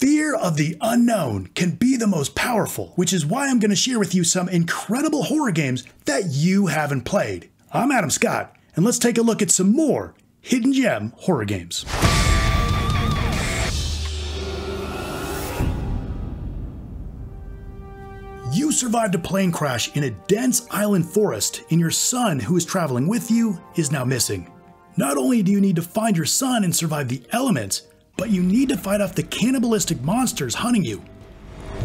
Fear of the unknown can be the most powerful, which is why I'm going to share with you some incredible horror games that you haven't played. I'm Adam Scott, and let's take a look at some more hidden gem horror games. You survived a plane crash in a dense island forest, and your son, who is traveling with you, is now missing. Not only do you need to find your son and survive the elements, but you need to fight off the cannibalistic monsters hunting you.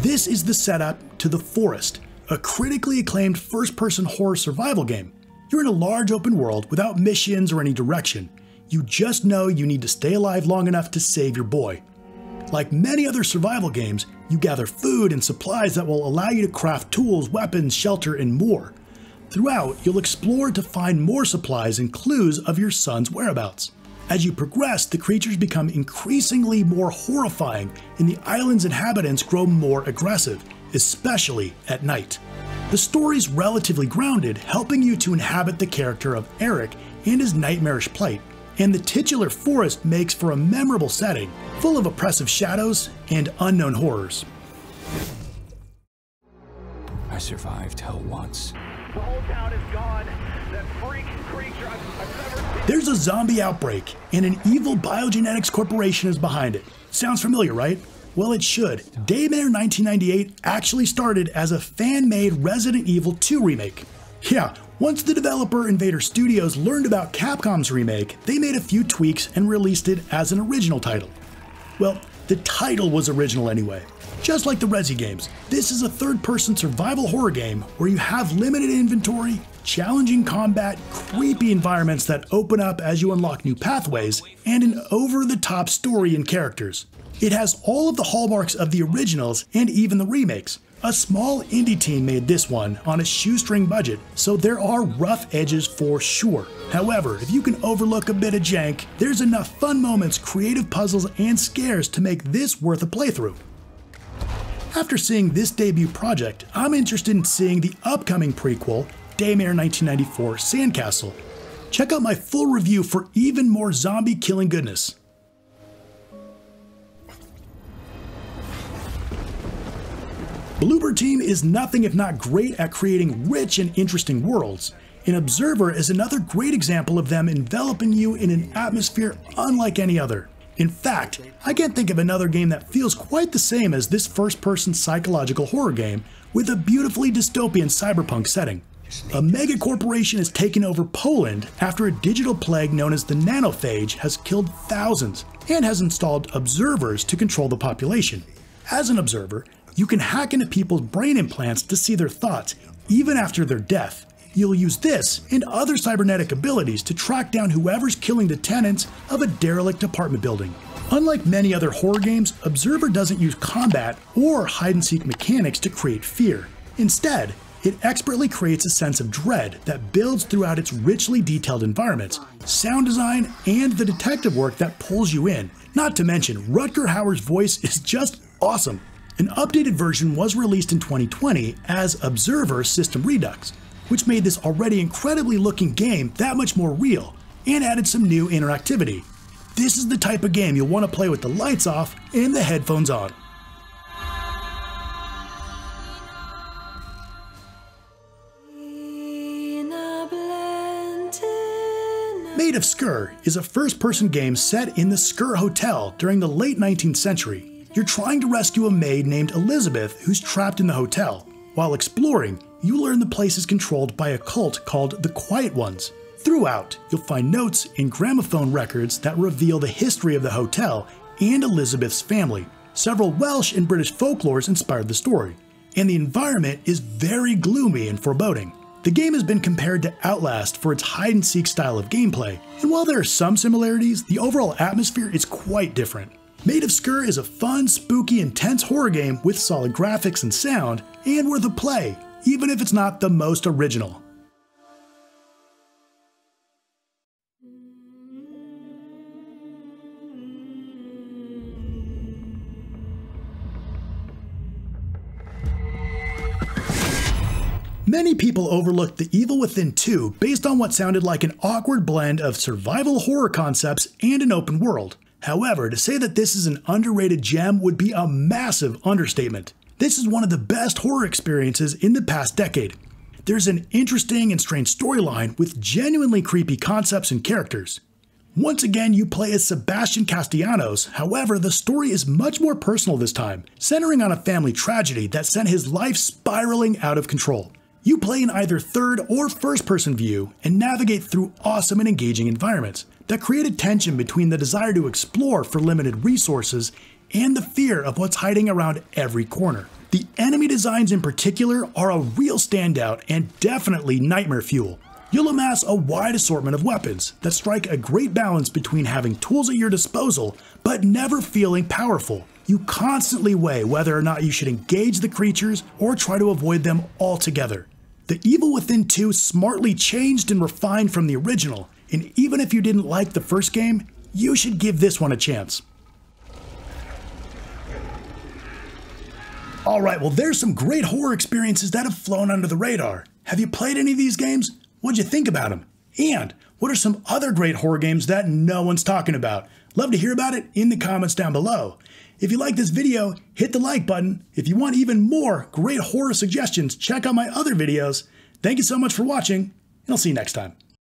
This is the setup to The Forest, a critically acclaimed first person horror survival game. You're in a large open world without missions or any direction. You just know you need to stay alive long enough to save your boy. Like many other survival games, you gather food and supplies that will allow you to craft tools, weapons, shelter, and more. Throughout, you'll explore to find more supplies and clues of your son's whereabouts. As you progress, the creatures become increasingly more horrifying, and the island's inhabitants grow more aggressive, especially at night. The story's relatively grounded, helping you to inhabit the character of Eric and his nightmarish plight and the titular forest makes for a memorable setting, full of oppressive shadows and unknown horrors. I survived hell once. The whole town is gone. That freak creature There's a zombie outbreak, and an evil biogenetics corporation is behind it. Sounds familiar, right? Well, it should. Daymare 1998 actually started as a fan made Resident Evil 2 remake. Yeah, once the developer Invader Studios learned about Capcom's remake, they made a few tweaks and released it as an original title. Well, the title was original anyway. Just like the Resi games, this is a third person survival horror game where you have limited inventory, challenging combat, creepy environments that open up as you unlock new pathways, and an over the top story and characters. It has all of the hallmarks of the originals and even the remakes, a small indie team made this one on a shoestring budget, so there are rough edges for sure. However, if you can overlook a bit of jank, there's enough fun moments, creative puzzles, and scares to make this worth a playthrough. After seeing this debut project, I'm interested in seeing the upcoming prequel, Daymare 1994 Sandcastle. Check out my full review for even more zombie killing goodness. Bloober Team is nothing if not great at creating rich and interesting worlds. An Observer is another great example of them enveloping you in an atmosphere unlike any other. In fact, I can't think of another game that feels quite the same as this first person psychological horror game with a beautifully dystopian cyberpunk setting. A mega corporation has taken over Poland after a digital plague known as the nanophage has killed thousands and has installed observers to control the population. As an observer, you can hack into people's brain implants to see their thoughts, even after their death. You'll use this and other cybernetic abilities to track down whoever's killing the tenants of a derelict apartment building. Unlike many other horror games, Observer doesn't use combat or hide and seek mechanics to create fear. Instead, it expertly creates a sense of dread that builds throughout its richly detailed environments, sound design, and the detective work that pulls you in. Not to mention, Rutger Hauer's voice is just awesome. An updated version was released in 2020 as Observer System Redux, which made this already incredibly looking game that much more real and added some new interactivity. This is the type of game you'll want to play with the lights off and the headphones on. Maid of Sker is a first person game set in the Sker Hotel during the late 19th century you're trying to rescue a maid named Elizabeth who's trapped in the hotel. While exploring, you learn the place is controlled by a cult called the Quiet Ones. Throughout, you'll find notes and gramophone records that reveal the history of the hotel and Elizabeth's family. Several Welsh and British folklores inspired the story, and the environment is very gloomy and foreboding. The game has been compared to Outlast for its hide and seek style of gameplay, and while there are some similarities, the overall atmosphere is quite different. Maid of Sker is a fun, spooky, intense horror game with solid graphics and sound, and worth a play, even if it's not the most original. Many people overlooked The Evil Within 2 based on what sounded like an awkward blend of survival horror concepts and an open world. However, to say that this is an underrated gem would be a massive understatement. This is one of the best horror experiences in the past decade. There's an interesting and strange storyline with genuinely creepy concepts and characters. Once again, you play as Sebastian Castellanos, however, the story is much more personal this time, centering on a family tragedy that sent his life spiraling out of control. You play in either third or first person view and navigate through awesome and engaging environments that create a tension between the desire to explore for limited resources and the fear of what's hiding around every corner. The enemy designs in particular are a real standout and definitely nightmare fuel. You'll amass a wide assortment of weapons that strike a great balance between having tools at your disposal but never feeling powerful. You constantly weigh whether or not you should engage the creatures or try to avoid them altogether. The Evil Within 2 smartly changed and refined from the original, and even if you didn't like the first game, you should give this one a chance. Alright, well, there's some great horror experiences that have flown under the radar. Have you played any of these games? What'd you think about them? And what are some other great horror games that no one's talking about? Love to hear about it in the comments down below. If you like this video, hit the like button. If you want even more great horror suggestions, check out my other videos. Thank you so much for watching, and I'll see you next time.